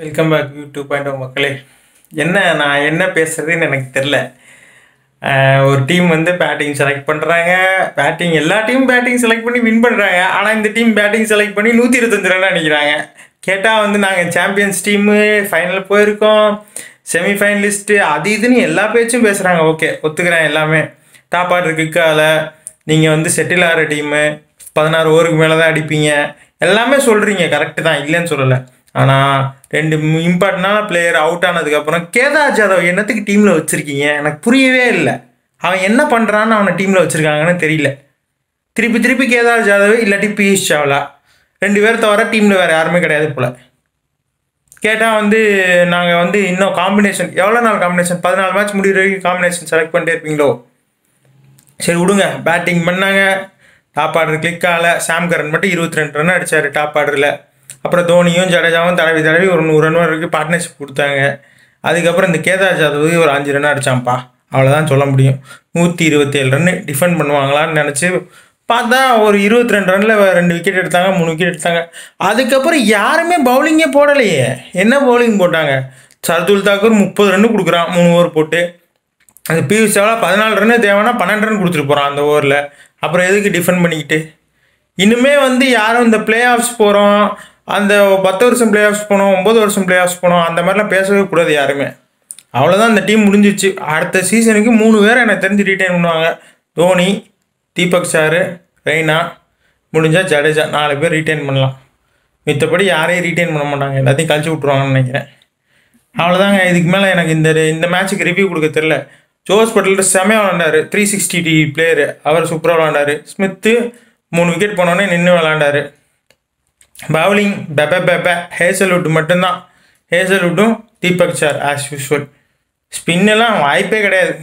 Welcome back two point மக்களே. என்ன நான் என்ன பேசுகிறதுன்னு எனக்கு தெரில ஒரு டீம் வந்து பேட்டிங் செலக்ட் பண்ணுறாங்க பேட்டிங் எல்லா டீமும் பேட்டிங் செலக்ட் பண்ணி வின் பண்ணுறாங்க ஆனால் இந்த டீம் பேட்டிங் செலக்ட் பண்ணி நூற்றி இருபத்தஞ்சு ரன் அடிக்கிறாங்க. கேட்டால் வந்து நாங்கள் சாம்பியன்ஸ் டீமு ஃபைனல் போயிருக்கோம். செமிஃபைனலிஸ்ட்டு அது இதுன்னு எல்லா பேச்சும் பேசுகிறாங்க ஓகே ஒத்துக்கிறேன் எல்லாமே. டாப் ஆர்டர் கிக்கால நீங்கள் வந்து செட்டில் ஆகிற டீமு பதினாறு ஓவருக்கு மேலே தான் அடிப்பீங்க. எல்லாமே சொல்கிறீங்க கரெக்டு தான். இல்லைன்னு சொல்லலை. ஆனால் ரெண்டு இம்பார்ட்டண்டான பிளேயர் அவுட் ஆனதுக்கப்புறம் கேதார் ஜாதவ் என்னத்துக்கு டீமில் வச்சுருக்கீங்க? எனக்கு புரியவே இல்லை. அவன் என்ன பண்ணுறான்னு அவனை டீமில் வச்சுருக்காங்கன்னு தெரியல. திருப்பி திருப்பி கேதார் ஜாதவ் இல்லாட்டி பியூஷ் சாவ்லா. ரெண்டு பேர் தவிர டீமில் வேறு யாருமே கிடையாது போல். கேட்டால் வந்து நாங்கள் வந்து இன்னும் காம்பினேஷன் எவ்வளோ நாள் காம்பினேஷன் பதினாலு மேட்ச் முடிகிற வரைக்கும் காம்பினேஷன் செலக்ட் பண்ணிட்டே இருப்பீங்களோ? சரி விடுங்க. பேட்டிங் பண்ணாங்க. டாப் ஆர்டர் கிளிக் ஆகலை. சாம் கரன் மட்டும் இருபத்தி ரெண்டு ரன் அடித்தார் டாப் ஆர்டரில் அப்புறம் தோனியும் ஜடேஜாவும் தடவி தடவி ஒரு நூறு ரன் வரைக்கும் பார்ட்னர்ஷிப் கொடுத்தாங்க. அதுக்கப்புறம் இந்த கேதார் ஜாதவ் ஒரு அஞ்சு ரன் அடித்தான்ப்பா அவ்வளோதான் சொல்ல முடியும். நூற்றி இருபத்தேழு ரன் டிஃபெண்ட் பண்ணுவாங்களான்னு நினச்சி பார்த்தா ஒரு இருபத்தி ரெண்டு ரனில் ரெண்டு விக்கெட் எடுத்தாங்க மூணு விக்கெட் எடுத்தாங்க. அதுக்கப்புறம் யாருமே பவுலிங்கே போடலையே. என்ன பவுலிங் போட்டாங்க? சர்துல் தாக்கூர் முப்பது ரன்னு கொடுக்குறான் மூணு ஓவர் போட்டு. அந்த பியூஷ் சாவ்லா பதினாலு ரன்னு தேவைன்னா பன்னெண்டு ரன் கொடுத்துட்டு போகிறான் அந்த ஓவரில் அப்புறம் எதுக்கு டிஃபெண்ட் பண்ணிக்கிட்டு? இனிமே வந்து யாரும் இந்த பிளே ஆஃப்ஸ் போகிறோம் அந்த பத்து வருஷம் பிளே ஆஃப்ஸ் போனோம் ஒம்பது வருஷம் பிளே ஆஃப்ஸ் போனோம் அந்த மாதிரிலாம் பேசவே கூடாது யாருமே. அவ்வளோதான் அந்த டீம் முடிஞ்சிச்சு அடுத்த சீசனுக்கு மூணு பேர் எனக்கு தெரிஞ்சு ரீட்டைன் பண்ணுவாங்க. தோனி தீபக் சாரு ரெய்னா முடிஞ்சால் ஜடேஜா நாலு பேர் ரீட்டைன் பண்ணலாம். மித்தபடி யாரையும் ரீட்டைன் பண்ண மாட்டாங்க. எல்லாத்தையும் கழிச்சு விட்ருவாங்கன்னு நினைக்கிறேன். அவ்வளோதாங்க இதுக்கு மேலே எனக்கு இந்த இந்த மேட்ச்சுக்கு ரிவ்யூ கொடுக்க தெரில ஜோஸ் பட்டில் செமையாக விளாண்டாரு த்ரீ சிக்ஸ்டி டி பிளேயரு அவர் சூப்பராக விளாண்டாரு ஸ்மித்து மூணு விக்கெட் போனோடனே நின்று விளாண்டாரு பவுலிங் பெப பெப ஹேசல்வுட் மட்டும்தான். ஹேசல்வுட்டும் தீபக் சார் ஆஸ் யூஸ்வல் ஸ்பின்னெல்லாம் வாய்ப்பே கிடையாது.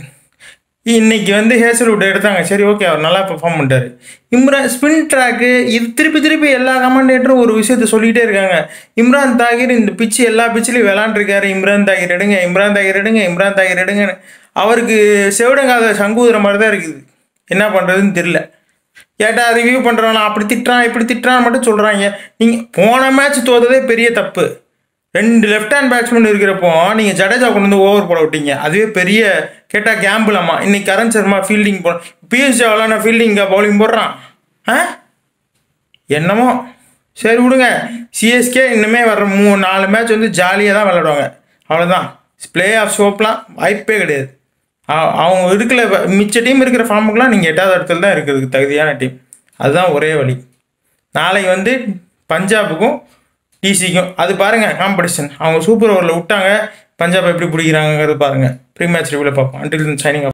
இன்னைக்கு வந்து ஹேசல்வுட் எடுத்தாங்க. சரி ஓகே அவர் நல்லா பெர்ஃபார்ம் பண்ணிட்டாரு. இம்ரான் ஸ்பின் ட்ராக்கு இது திருப்பி திருப்பி எல்லா கமெண்டேட்டரும் ஒரு விஷயத்த சொல்லிகிட்டே இருக்காங்க. இம்ரான் தாகிர் இந்த பிச்சு எல்லா பிச்சிலையும் விளாண்டுருக்காரு இம்ரான் தாகிர் எடுங்க இம்ரான் தாகிர் எடுங்க இம்ரான் தாகிர் எடுங்கன்னு. அவருக்கு செவிடங்காத சங்கூதுற மாதிரி தான் இருக்குது. என்ன பண்ணுறதுன்னு தெரில கேட்டால் ரிவ்யூ பண்ணுறவனா அப்படி திட்டுறான் இப்படி திட்டுறான்னு மட்டும் சொல்கிறாங்க நீங்கள் போன மேட்ச் தோத்ததே பெரிய தப்பு. ரெண்டு லெஃப்ட் ஹேண்ட் பேட்ஸ்மேன் இருக்கிறப்போ நீங்கள் ஜடேஜா கொண்டு வந்து ஓவர் போட விட்டீங்க. அதுவே பெரிய கேட்டால் கேம்பிளம்மா இன்னைக்கு கரண் சர்மா ஃபீல்டிங் போ பிஎஸ்ஜி ஜாவலான ஃபீல்டிங் பவுலிங் போடுறான். ஆ? என்னமோ? சரி விடுங்க. சிஎஸ்கே இன்னுமே வர்ற மூணு நாலு மேட்ச் வந்து ஜாலியாக தான் விளையாடுவாங்க. அவ்வளோதான் பிளே ஆஃப் சோப்லாம் வாய்ப்பே கிடையாது. அவங்க இருக்கிற மிச்ச டீம் இருக்கிற ஃபார்முக்கெலாம் நீங்கள் எட்டாவது இடத்துல தான் இருக்கிறதுக்கு தகுதியான டீம் அதுதான் ஒரே வழி. நாளைக்கு வந்து பஞ்சாபுக்கும் டிசிக்கும் அது பாருங்கள் காம்படிஷன் அவங்க சூப்பர் ஓவரில் விட்டாங்க பஞ்சாப் எப்படி பிடிக்கிறாங்கிறது பாருங்கள் ப்ரீ மேட்ச் ரிவியூவில் பார்ப்போம். Until signing